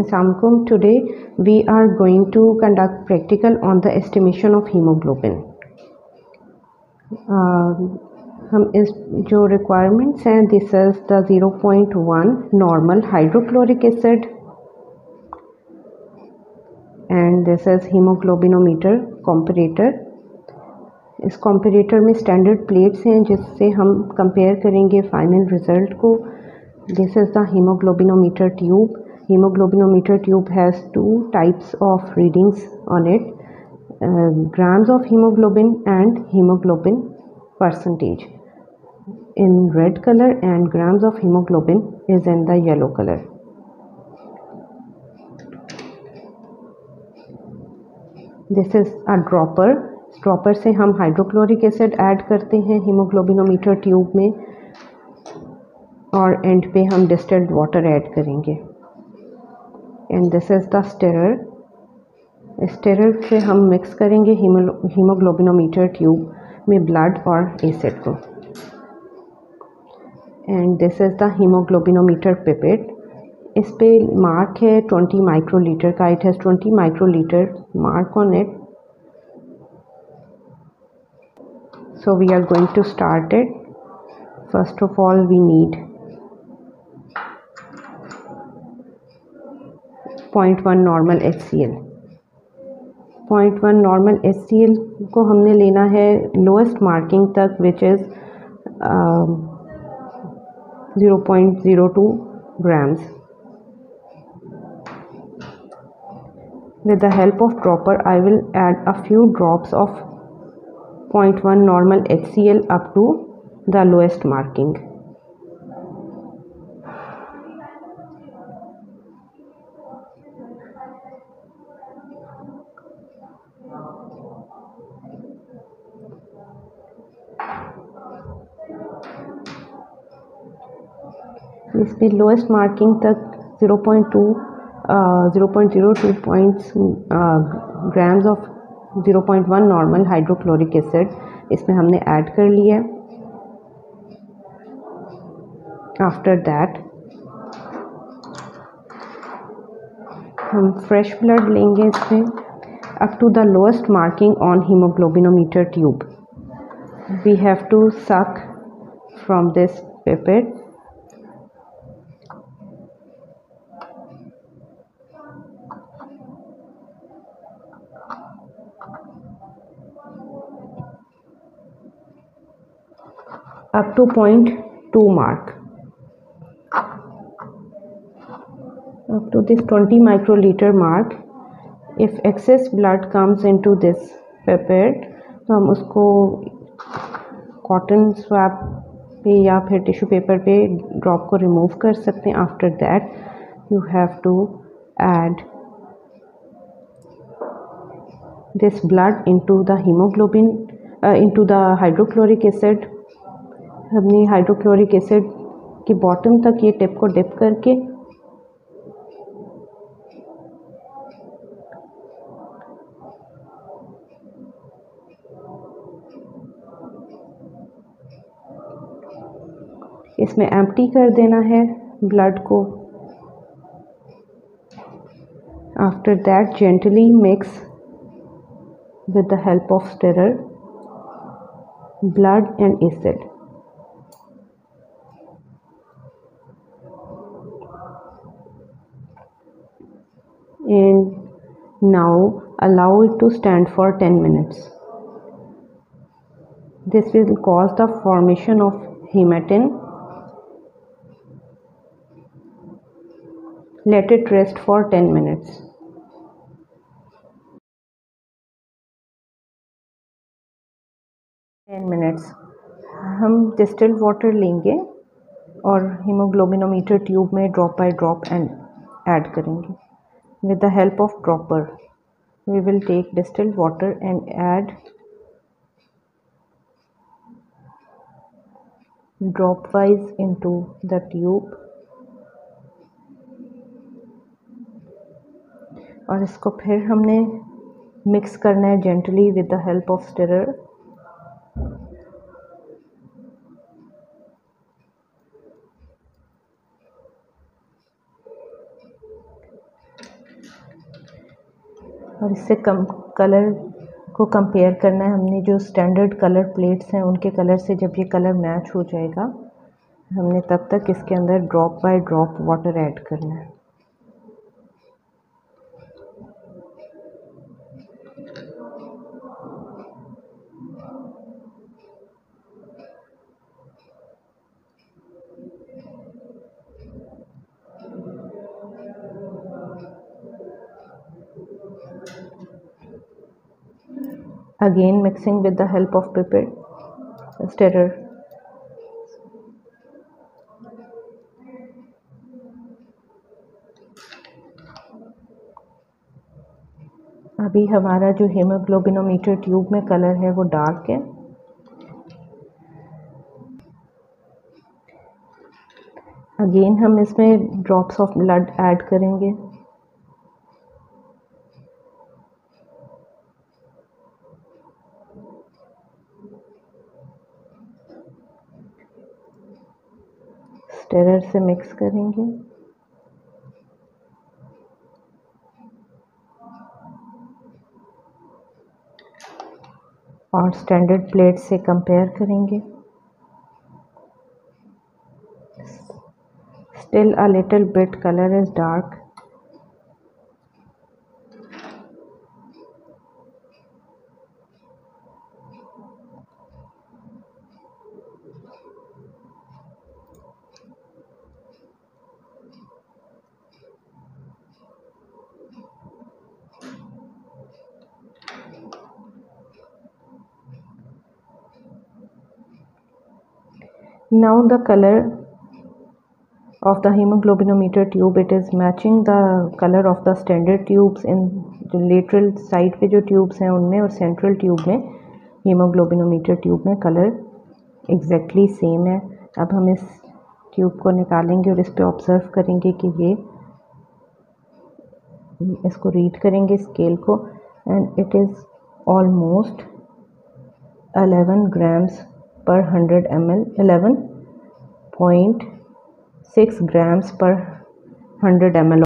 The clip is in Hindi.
Assalamualaikum. Today we are going to conduct practical on the estimation of hemoglobin. Uh, हम इस जो requirements हैं this is the 0.1 normal hydrochloric acid and this is hemoglobinometer comparator इस कॉम्परेटर में स्टैंडर्ड प्लेट्स हैं जिससे हम कंपेयर करेंगे फाइनल रिज़ल्ट को this is the haemoglobinometer tube hemoglobinometer tube has two types of readings on it uh, grams of hemoglobin and hemoglobin percentage in red color and grams of hemoglobin is in the yellow color this is a dropper dropper से हम हाइड्रोक्लोरिक एसिड ऐड करते हैं हीमोग्लोबिनोमीटर ट्यूब में और एंड पे हम डिस्टिल्ड वाटर ऐड करेंगे and this is the stirrer stirrer से हम मिक्स करेंगे हीमोग्लोबिनोमीटर ट्यूब में ब्लड और एसिड को. And this is the haemoglobinometer pipette इस पे मार्क है 20 माइक्रोलीटर का. It has 20 microlitre mark on it so we are going to start it. First of all, we need point one normal H C L point one normal H C L को हमने लेना है लोएस्ट मार्किंग तक which is zero point zero two grams with the help of dropper I will add a few drops of point one normal H C L up to the lowest marking इसमें लोएस्ट मार्किंग तक 0.2 0.02 points grams of 0.1 normal hydrochloric acid इसमें हमने ऐड कर लिया आफ्टर दैट हम फ्रेश ब्लड लेंगे इसमें। Up to the lowest marking on haemoglobinometer tube we have to suck from this pipette up to point 2 mark. Up to this 20 microliter mark. If excess blood comes into this pipette तो हम उसको कॉटन स्वैप पे या फिर टिश्यू पेपर पे ड्रॉप को रिमूव कर सकते हैं. After that you have to add this blood into the haemoglobin into the hydrochloric acid हमने हाइड्रोक्लोरिक एसिड के बॉटम तक ये टिप को डिप करके इसमें एम्प्टी कर देना है ब्लड को। After that gently mix with the help of stirrer blood and acid and now allow it to stand for 10 minutes. This will cause the formation of hematin. Let it rest for 10 minutes. Ten minutes हम डिस्टिल्ड वाटर लेंगे और हीमोग्लोबिनोमीटर ट्यूब में drop by drop and add करेंगे with the help of dropper we will take distilled water and add dropwise into the tube और इसको फिर हमने मिक्स करना है gently with the help of stirrer और इससे कम कलर को कंपेयर करना है। हमने जो स्टैंडर्ड कलर प्लेट्स हैं, उनके कलर से जब ये कलर मैच हो जाएगा, हमने तब तक इसके अंदर drop by drop water add करना है। Again mixing with the help of pipette stirrer अभी हमारा जो हेमोग्लोबिनोमीटर ट्यूब में कलर है, वो डार्क है। अगेन हम इसमें ड्रॉप्स ऑफ़ ब्लड ऐड करेंगे। स्टेरर से मिक्स करेंगे। और स्टैंडर्ड प्लेट से कंपेयर करेंगे। Still a little bit colour is dark now the color of the hemoglobinometer tube, it is matching the color of the standard tubes in जो लेटरल साइड पे जो ट्यूब्स हैं उनमें और सेंट्रल ट्यूब में हीमोग्लोबिनोमीटर ट्यूब में कलर एग्जैक्टली सेम है। अब हम इस ट्यूब को निकालेंगे और इस पर ऑब्ज़र्व करेंगे कि ये इसको रीड करेंगे स्केल को। And it is almost 11 grams per 100 ml 11.6 grams per 100 ml